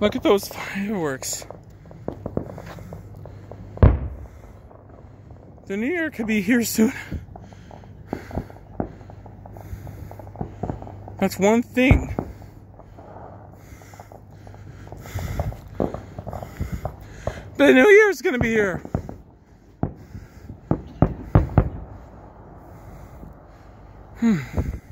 Look at those fireworks. The new year could be here soon. That's one thing. The new year's gonna be here. 嗯。